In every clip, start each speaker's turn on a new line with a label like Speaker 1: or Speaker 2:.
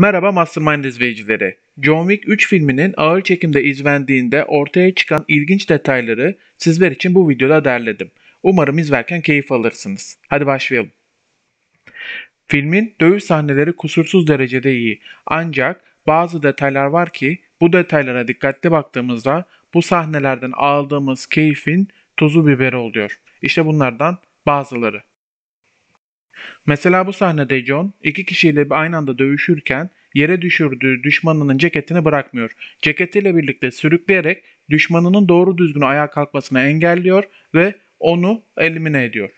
Speaker 1: Merhaba Mastermind izleyicileri. John Wick 3 filminin ağır çekimde izlendiğinde ortaya çıkan ilginç detayları sizler için bu videoda derledim. Umarım izlerken keyif alırsınız. Hadi başlayalım. Filmin dövüş sahneleri kusursuz derecede iyi. Ancak bazı detaylar var ki bu detaylara dikkatli baktığımızda bu sahnelerden aldığımız keyfin tuzu biberi oluyor. İşte bunlardan bazıları. Mesela bu sahnede John iki kişiyle aynı anda dövüşürken yere düşürdüğü düşmanının ceketini bırakmıyor. Ceketiyle birlikte sürükleyerek düşmanının doğru düzgün ayağa kalkmasını engelliyor ve onu elimine ediyor.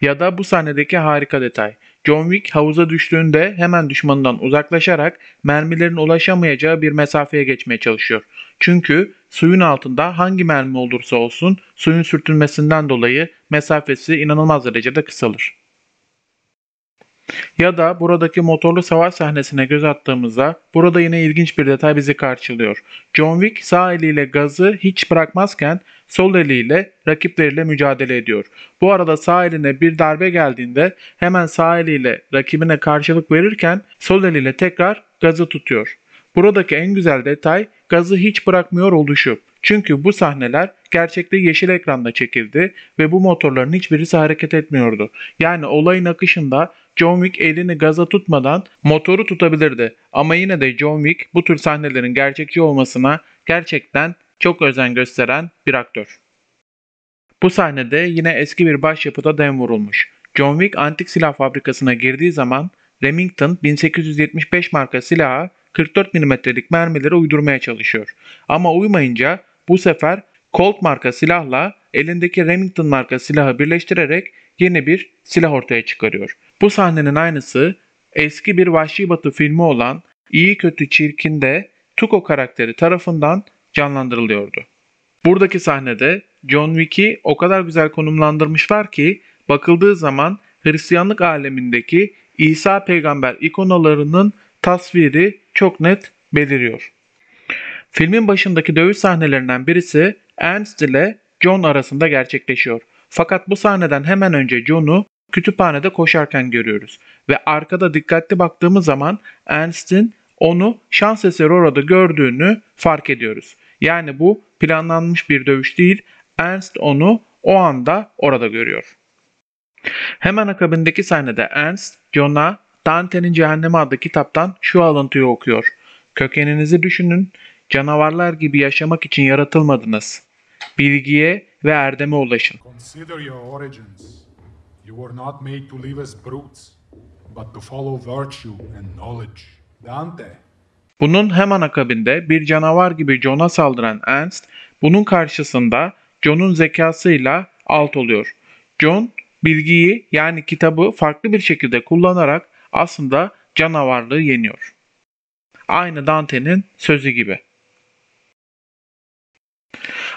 Speaker 1: Ya da bu sahnedeki harika detay. John Wick havuza düştüğünde hemen düşmanından uzaklaşarak mermilerin ulaşamayacağı bir mesafeye geçmeye çalışıyor. Çünkü suyun altında hangi mermi olursa olsun suyun sürtünmesinden dolayı mesafesi inanılmaz derecede kısalır. Ya da buradaki motorlu savaş sahnesine göz attığımızda burada yine ilginç bir detay bizi karşılıyor. John Wick sağ eliyle gazı hiç bırakmazken sol eliyle rakipleriyle mücadele ediyor. Bu arada sağ eline bir darbe geldiğinde hemen sağ eliyle rakibine karşılık verirken sol eliyle tekrar gazı tutuyor. Buradaki en güzel detay gazı hiç bırakmıyor oluşu. Çünkü bu sahneler gerçekte yeşil ekranda çekildi ve bu motorların hiçbirisi hareket etmiyordu. Yani olayın akışında John Wick elini gaza tutmadan motoru tutabilirdi. Ama yine de John Wick bu tür sahnelerin gerçekçi olmasına gerçekten çok özen gösteren bir aktör. Bu sahnede yine eski bir başyapıta dem vurulmuş. John Wick antik silah fabrikasına girdiği zaman Remington 1875 marka silaha 44 mm'lik mermileri uydurmaya çalışıyor. Ama uymayınca bu sefer Colt marka silahla elindeki Remington marka silahı birleştirerek yeni bir silah ortaya çıkarıyor. Bu sahnenin aynısı eski bir Vahşi Batı filmi olan İyi Kötü Çirkin'de Tuko karakteri tarafından canlandırılıyordu. Buradaki sahnede John Wick'i o kadar güzel konumlandırmışlar ki bakıldığı zaman Hristiyanlık alemindeki İsa peygamber ikonalarının tasviri çok net beliriyor. Filmin başındaki dövüş sahnelerinden birisi Ernst ile John arasında gerçekleşiyor. Fakat bu sahneden hemen önce John'u kütüphanede koşarken görüyoruz. Ve arkada dikkatli baktığımız zaman Ernst'in onu şans eseri orada gördüğünü fark ediyoruz. Yani bu planlanmış bir dövüş değil, Ernst onu o anda orada görüyor. Hemen akabindeki sahnede Ernst, John'a Dante'nin Cehennemi adlı kitaptan şu alıntıyı okuyor. Kökeninizi düşünün, canavarlar gibi yaşamak için yaratılmadınız. Bilgiye ve erdeme ulaşın.
Speaker 2: Consider your origins. You were not made to live as brutes, but to follow virtue and knowledge. Dante,
Speaker 1: Bunun hemen akabinde bir canavar gibi John'a saldıran Ernst, bunun karşısında John'un zekasıyla alt oluyor. John, bilgiyi yani kitabı farklı bir şekilde kullanarak aslında canavarlığı yeniyor. Aynı Dante'nin sözü gibi.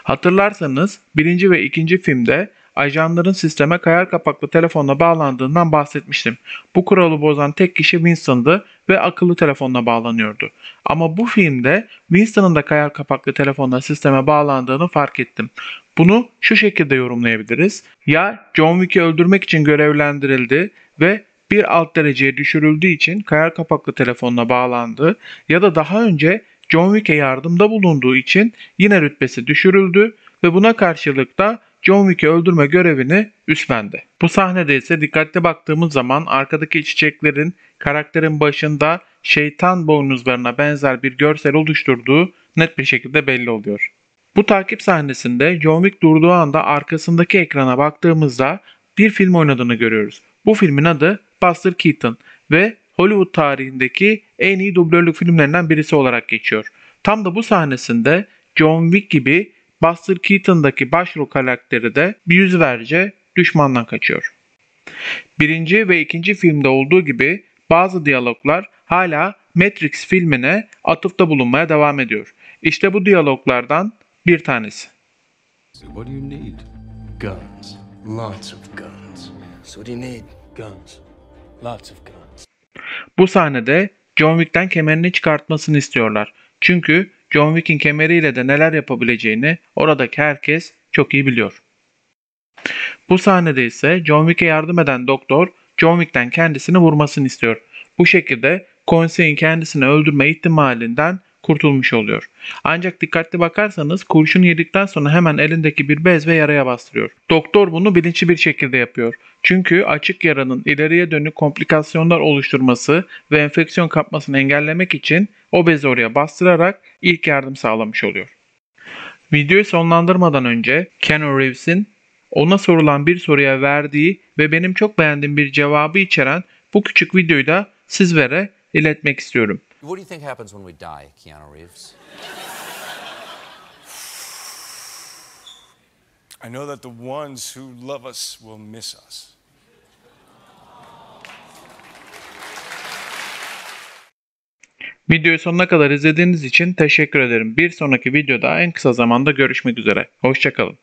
Speaker 1: Hatırlarsanız birinci ve ikinci filmde ajanların sisteme kayar kapaklı telefonla bağlandığından bahsetmiştim. Bu kuralı bozan tek kişi Winston'dı ve akıllı telefonla bağlanıyordu. Ama bu filmde Winston'ın da kayar kapaklı telefonla sisteme bağlandığını fark ettim. Bunu şu şekilde yorumlayabiliriz. Ya John Wick'i öldürmek için görevlendirildi ve bir alt dereceye düşürüldüğü için kayar kapaklı telefonla bağlandı ya da daha önce John Wick'e yardımda bulunduğu için yine rütbesi düşürüldü ve buna karşılık da John Wick'i öldürme görevini üstlendi. Bu sahnede ise dikkatli baktığımız zaman arkadaki çiçeklerin karakterin başında şeytan boynuzlarına benzer bir görsel oluşturduğu net bir şekilde belli oluyor. Bu takip sahnesinde John Wick durduğu anda arkasındaki ekrana baktığımızda bir film oynadığını görüyoruz. Bu filmin adı Buster Keaton ve Hollywood tarihindeki en iyi dublörlük filmlerinden birisi olarak geçiyor. Tam da bu sahnesinde John Wick gibi Buster Keaton'daki başrol karakteri de bir yüzlerce düşmandan kaçıyor. Birinci ve ikinci filmde olduğu gibi bazı diyaloglar hala Matrix filmine atıfta bulunmaya devam ediyor. İşte bu diyaloglardan bir tanesi.
Speaker 3: So what do you need?
Speaker 4: Guns. Lots of guns.
Speaker 3: So what do you need?
Speaker 4: Guns. Lots of guns.
Speaker 1: Bu sahnede John Wick'ten kemerini çıkartmasını istiyorlar. Çünkü John Wick'in kemeriyle de neler yapabileceğini oradaki herkes çok iyi biliyor. Bu sahnede ise John Wick'e yardım eden doktor John Wick'ten kendisini vurmasını istiyor. Bu şekilde konseyin kendisini öldürme ihtimalinden kurtulmuş oluyor. Ancak dikkatli bakarsanız kurşun yedikten sonra hemen elindeki bir bez ve yaraya bastırıyor. Doktor bunu bilinçli bir şekilde yapıyor. Çünkü açık yaranın ileriye dönük komplikasyonlar oluşturması ve enfeksiyon kapmasını engellemek için o bezi oraya bastırarak ilk yardım sağlamış oluyor. Videoyu sonlandırmadan önce Keanu Reeves'in ona sorulan bir soruya verdiği ve benim çok beğendiğim bir cevabı içeren bu küçük videoyu da sizlere iletmek istiyorum.
Speaker 5: What do you think happens when we die, Keanu Reeves?
Speaker 4: I know that the ones who love us will miss us.
Speaker 1: Videoyu sonuna kadar izlediğiniz için teşekkür ederim. Bir sonraki videoda en kısa zamanda görüşmek üzere. Hoşçakalın.